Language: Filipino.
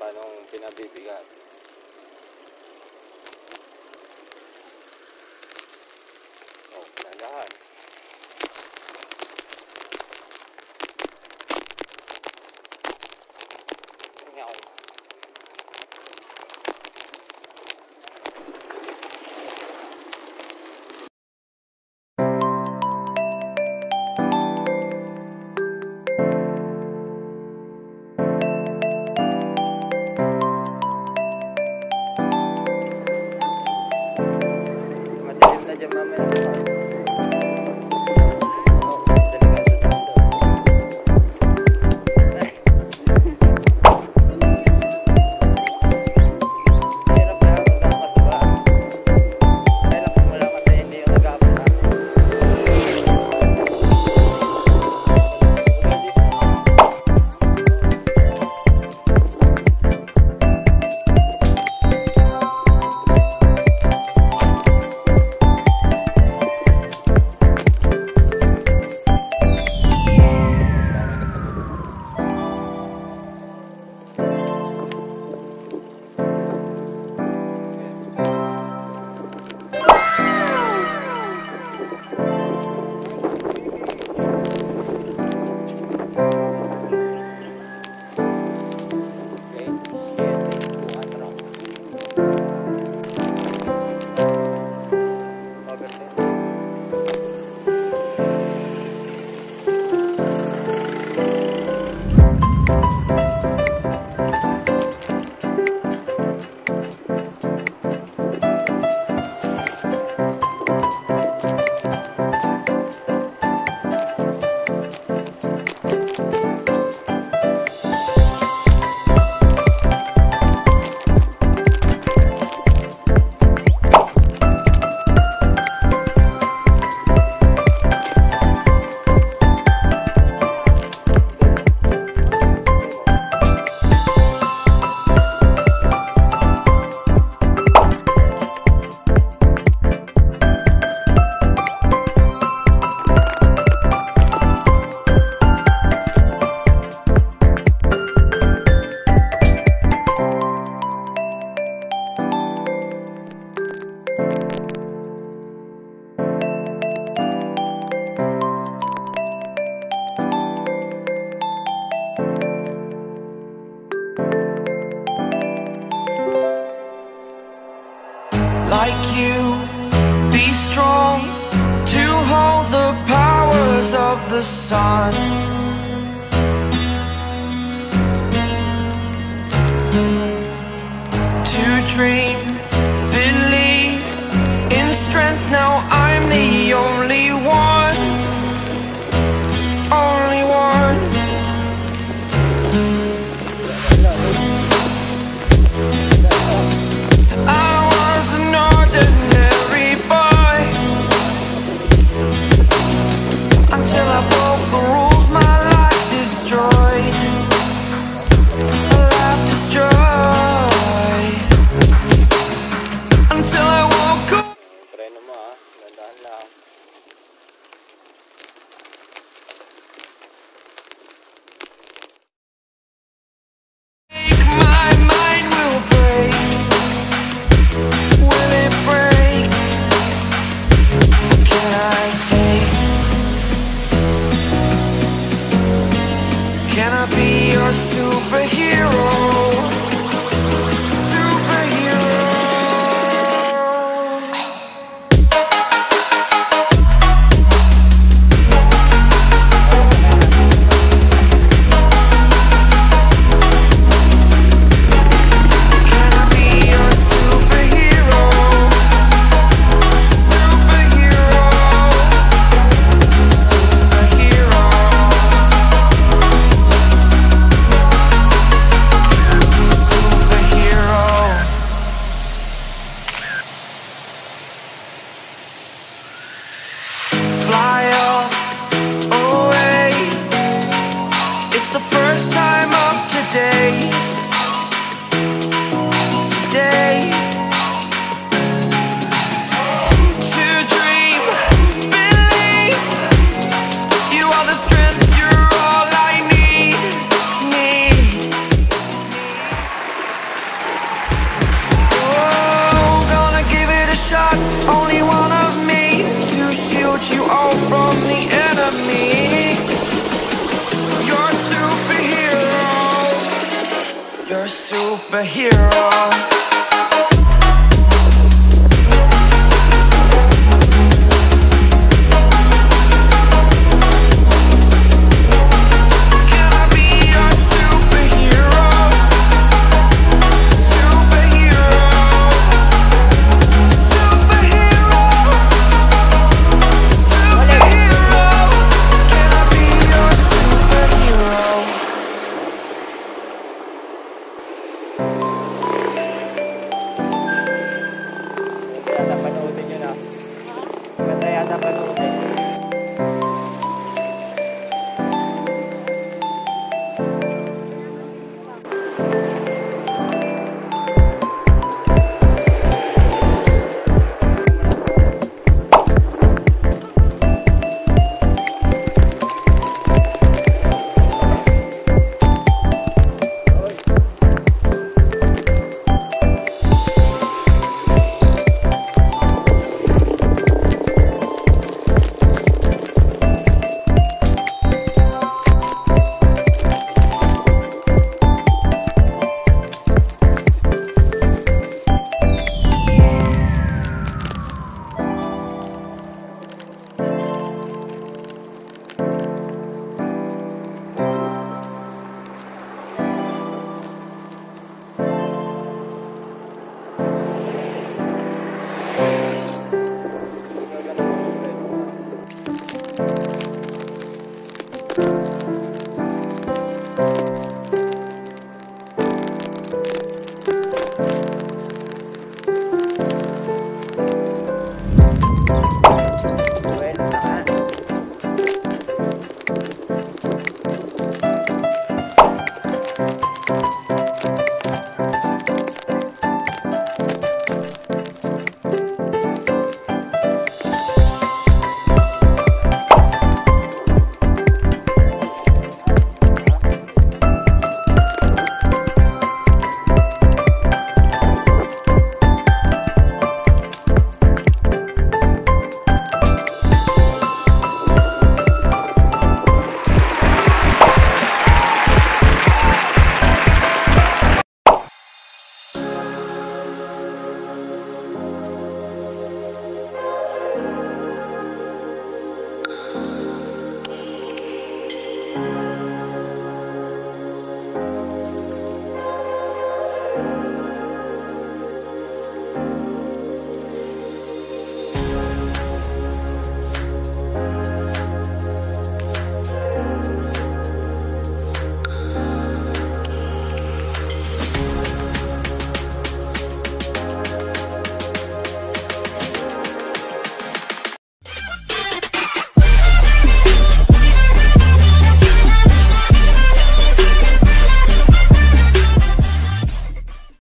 Paano pinabibigat? Dream, I'm up to date a hero